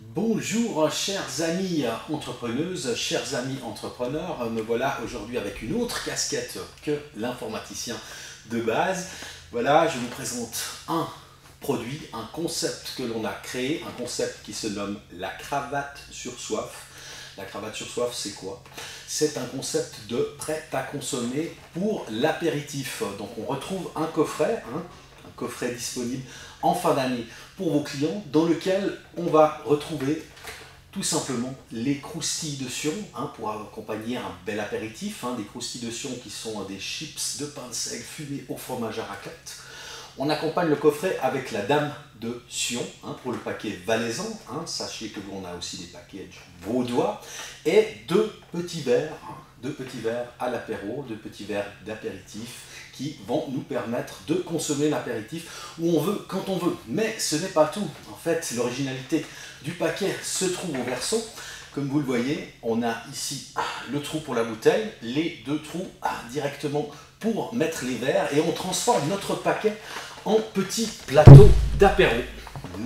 Bonjour chers amis entrepreneuses, chers amis entrepreneurs, me voilà aujourd'hui avec une autre casquette que l'informaticien de base. Voilà, je vous présente un produit, un concept que l'on a créé, un concept qui se nomme la cravate sur soif. La cravate sur soif, c'est quoi? C'est un concept de prêt à consommer pour l'apéritif. Donc on retrouve un coffret, hein, coffret disponible en fin d'année pour vos clients dans lequel on va retrouver tout simplement les croustilles de Sion hein, pour accompagner un bel apéritif, hein, des croustilles de Sion qui sont des chips de pain de sel fumés au fromage à raclette. On accompagne le coffret avec la dame de Sion hein, pour le paquet valaisan. sachez que l'on a aussi des paquets vaudois et deux petits verres, deux petits verres à l'apéro, deux petits verres d'apéritif qui vont nous permettre de consommer l'apéritif où on veut, quand on veut. Mais ce n'est pas tout. En fait, l'originalité du paquet se trouve au verso. Comme vous le voyez, on a ici le trou pour la bouteille, les deux trous directement pour mettre les verres et on transforme notre paquet en petit plateau d'apéro.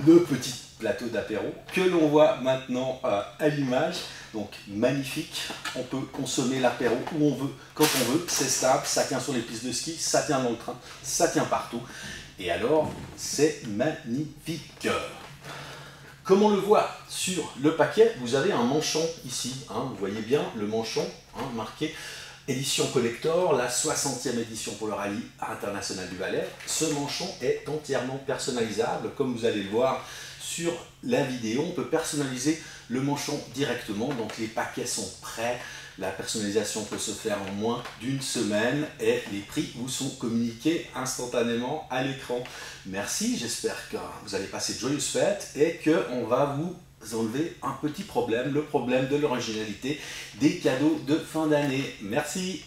Le petit plateau d'apéro que l'on voit maintenant euh, à l'image. Donc magnifique, on peut consommer l'apéro où on veut, quand on veut, c'est stable, ça tient sur les pistes de ski, ça tient dans le train, ça tient partout. Et alors, c'est magnifique. Comme on le voit sur le paquet, vous avez un manchon ici. Hein, vous voyez bien le manchon hein, marqué édition collector, la 60e édition pour le rallye international du Valais. Ce manchon est entièrement personnalisable, comme vous allez le voir sur la vidéo. On peut personnaliser le manchon directement, donc les paquets sont prêts. La personnalisation peut se faire en moins d'une semaine et les prix vous sont communiqués instantanément à l'écran. Merci, j'espère que vous allez passer de joyeuses fêtes et qu'on va vous enlever un petit problème, le problème de l'originalité des cadeaux de fin d'année. Merci